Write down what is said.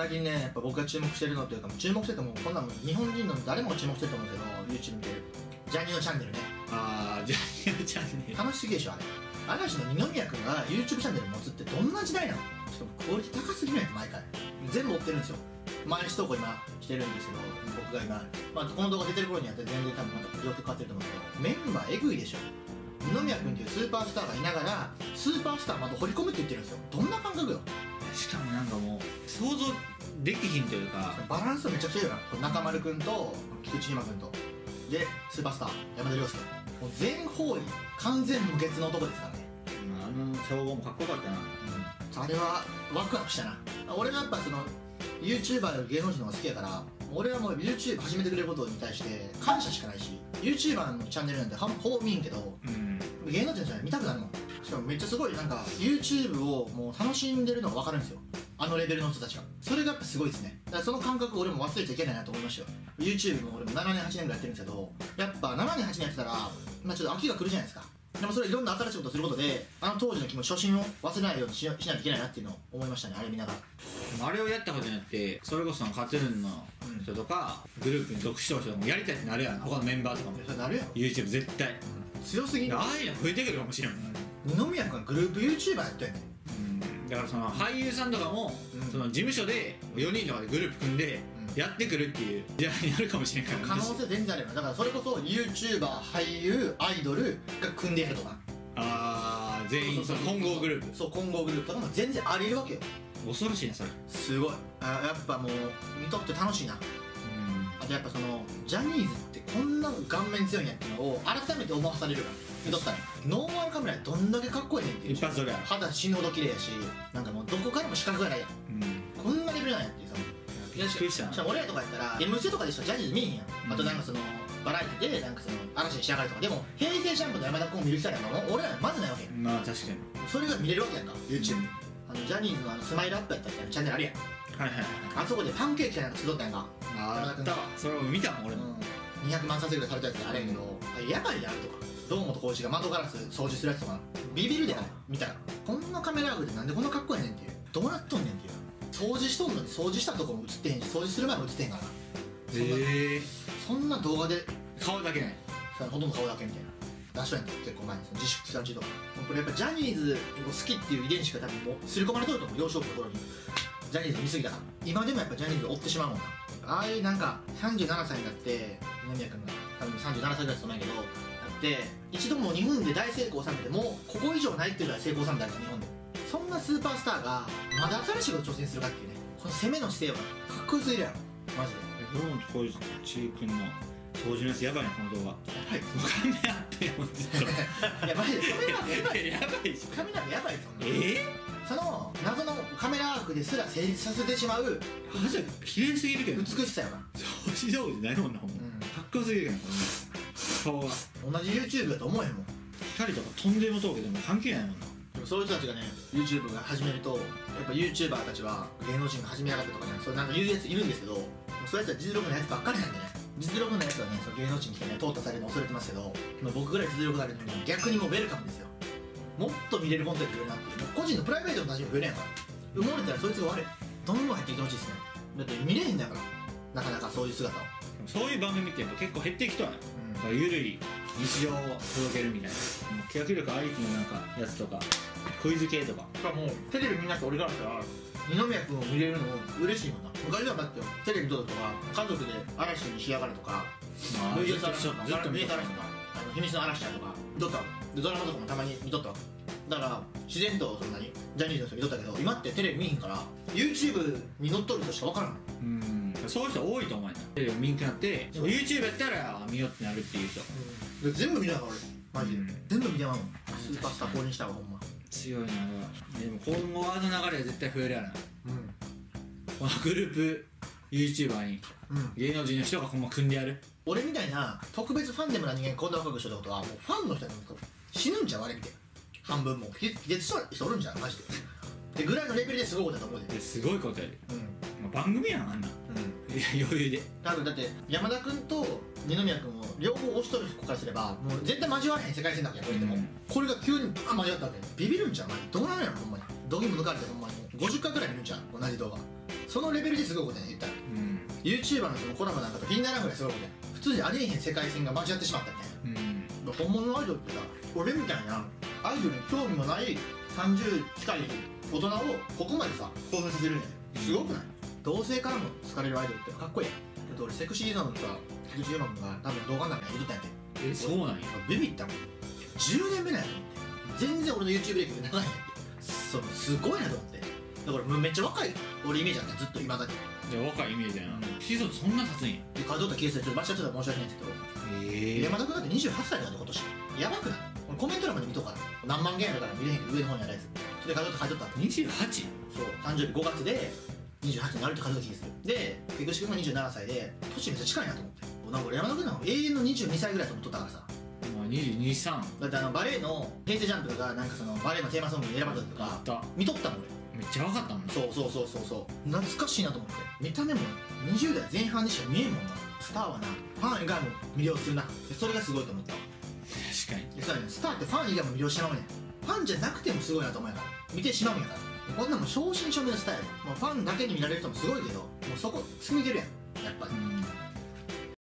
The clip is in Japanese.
最近ねやっぱ僕が注目してるのというか注目しててもこんなん日本人の誰もが注目してると思うんですけど YouTube 見てるジャニーのチャンネルね。ああジャニーズチャンネル楽しすぎでしょあれ嵐の二宮君が YouTube チャンネル持つってどんな時代なの？しかもクオリティ高すぎないと毎回。全部追ってるんですよ。毎日投稿今してるんですけど僕が今、まあ、この動画出てる頃にやって全然多分また状況変わってると思うんですけどメンバーえぐいでしょ。二宮君っていうスーパースターがいながらスーパースターまた掘り込むって言ってるんですよ。どんな感覚よ？しかもなんかもう想像できひんというかバランスめちゃくちゃいいよな。中丸君と菊池島君と。でスーパースター山田涼介。もう全方位完全無欠の男ですからね。まああの称号もかっこよかったな。あれはワクワクしたな。俺はやっぱその YouTuber より芸能人の方が好きやから俺はもう YouTube 始めてくれることに対して感謝しかないし YouTuber のチャンネルなんてほほぼ見んけどうん。芸能人のチャンネル見たくなるもん。しかもめっちゃすごいなんか YouTube をもう楽しんでるのが分かるんですよあのレベルの人たちがそれがやっぱすごいですね。だからその感覚俺も忘れちゃいけないなと思いましたよ。YouTube も俺も7年8年ぐらいやってるんですけどやっぱ7年8年やってたら、まあ、ちょっと飽きが来るじゃないですか。でもそれいろんな新しいことをすることであの当時の気持ち初心を忘れないようにししないといけないなっていうのを思いましたね。あれ見ながら。あれをやったことによってそれこそカトゥーンの人とか、グループに属してる人もやりたいってなるやん他のメンバーとかも。なるやろ YouTube 絶対。強すぎる。ああいうの増えてくるかもしれん。二宮君がグループ YouTuber やったよねだからその俳優さんとかも、うん。その事務所で4人とかでグループ組んでうん。やってくるっていう時代になるかもしれんから。可能性全然あるよだからそれこそ YouTuber 俳優アイドルが組んでやるとか。ああ全員その混合グループ。そう混合グループとかも全然ありえるわけよ。恐ろしいなそれ。すごい。あやっぱもう見とって楽しいな。あとやっぱそのジャニーズってこんな顔面強いんやっていうのを改めて思わされるから見とったらノーマルカメラでどんだけかっこいいねんっていう。一発撮りや。肌死ぬほど綺麗やしなんかもうどこからも視覚がないやん。うん。こんなレベルなんやっていうさ。びっくりした俺らとかやったら M ステとかでしょ？ジャニーズ見えへんやん、うん。あとなんかそのバラエティでなんかその嵐に仕上がるとか。でも平成ジャンプの山田君を見る機会なんかもう俺らまずないわけまあ確かに。それが見れるわけやんか。YouTube であのジャニーズのあのスマイルアップやったっけチャンネルあるやん。はいはいはい。あそこでパンケーキかなんか作ったやんか。ああったわ。それを見たもん俺も、うん、200万冊ぐらいされたやつあれやけど、あれやばいやるとか堂本光一が窓ガラス掃除するやつとかビビるであれ見たらこんなカメラアグでなんでこんなかっこいいねんっていう。どうなっとんねんっていう。掃除しとんのに掃除したとこも映ってへんし掃除する前も映ってへんから。へえ。そんな動画で。顔だけない。さほとんど顔だけみたいな。出しとんやんて結構前に自粛期間中とか。これやっぱジャニーズを好きっていう遺伝子が多分もう刷り込まれとると思う。幼少期の頃に。ジャニーズ見すぎたから。今でもやっぱジャニーズを追ってしまうもんなああいうなんか37歳になって二宮君が多分37歳ぐらいだと思うんやけどなって一度もう日本で大成功を収めてもうここ以上ないっていうぐらい成功を収めたんです日本で。そんなスーパースターがまだ新しいことに挑戦するかっていうねこの攻めの姿勢はかっこよすぎるやろ。マジで。堂本光一君の掃除のやつやばいなこの動画やばいカメラあってもうずっといやマジで。カメラやばいやばいしカメラやばいそんなえ？その謎のカメラアークですら成立させてしまうマジで綺麗すぎるけど。美しさよな、掃除道具じゃないもんなほんま。かっこよすぎるけどな顔が同じ YouTube だと思えへんもん。光とか飛んでる峠でも関係ないもんな。でもそういう人たちがね YouTube が始めるとやっぱ YouTuber たちは芸能人が始めやがってとかねそうなんか言うやついるんですけどそういうやつは実力のやつばっかりなんでね。実力のやつはねその芸能人に来てね淘汰されるの恐れてますけどまあ僕ぐらい実力があるのに逆にもうウェルカムですよ。もっと見れるコンテンツ増えるなって個人のプライベートの話も増えるやんか。ら埋もれたらそいつが悪い。どんどん入ってきてほしいですね。だって見れへんだから。なかなかそういう姿を、そういう番組ってやっぱ結構減ってきたわよだからゆるい日常を届けるみたいな。もう企画力ありきのなんかやつとかクイズ系とか。しかもテレビ見なくて俺からしたら二宮君を見れるの嬉しいもんな。昔はだってテレビ見とったとか家族で嵐に仕上がるとかまあずっと嵐とかあの秘密の嵐ちゃんとか見とったわでドラマとかもたまに見とったわだから自然とそんなにジャニーズの人見とったけど今ってテレビ見ひんから YouTube に載っとる人しか分からん。うんそういう人多いと思うよテレビ見んくなって YouTube やったら見ようってなるっていう人。で全部見ながら俺マジで、うん。全部見てまうもん。スーパースター公認したわほんま。強いな。でも今後あの流れは絶対増えるやろ。なうん。このグループ YouTuber に。うん。芸能人の人がほんま組んでやる。俺みたいな特別ファンでもな人間こんな若くしてことはもうファンの人に死ぬんちゃうあれ見て。半分も。う気絶した人おるんじゃんマジで。でぐらいのレベルですごいことだと思うで。ですごいことやる、うん。まあ、番組やんあんなんうんいや余裕で。多分だって山田君と二宮君を両方押しとる子からすればもう絶対交わらへん世界線だわけやこれでも、うん。これが急にバン交わったわけ。ビビるんちゃうマジどうなんやろほんまに。どぎも抜かれてほんまに。50回くらい見るんちゃう同じ動画。そのレベルですごいことやね言った。らうん。YouTuber のそのコラボなんかと気にならんぐらいすごいことや普通にありえへん世界線が交わってしまったみたいな。うん。本物のアイドルってさ俺みたいなアイドルに興味もない30近い大人をここまでさ興奮させるんや。すごくない？同性からも好かれるアイドルってかっこいいやん。だって俺セクシーゾーンとか菊池優馬君が多分動画の中に入れとったんやて。えそうなんや。ビビったもん。10年目なんやと思って。全然俺の YouTube 歴長いんやって。そうすごいなと思って。だからめっちゃ若い。俺イメージあったずっと今だけじゃあ若いイメージやな。うん。シーズンそんな経つんや。で数えたケースでちょっと間違ってたら申し訳ないんですけどえ。山田君だって28歳だよ今年。やばくない？俺コメント欄まで見とかな何万件あるから見れへんけど上の方にあるやつ。それで数えて書いとったの28そう。誕生日5月で28になるって数えた気がする。で菊池君が27歳で年めっちゃ近いなと思って。なんか俺山田君なんか永遠の22歳ぐらいと思っとったからさ。まあ223だってあのバレエの「平成ジャンプ」がなんかそのバレエのテーマソングに選ばれたりとかた。見とったもんめっちゃ若かったもん俺そうそうそうそうそう。懐かしいなと思って。見た目も20代前半にしか見えんもんな。スターはなファン以外も魅了するな。でそれがすごいと思った。わ確かに。でさらにスターってファン以外も魅了してまうね。んファンじゃなくてもすごいなと思うやから。見てしまうんやからこんなの正真正銘のスタイル。もうファンだけに見られる人もすごいけどもうそこ突き抜けるやん。やっぱり。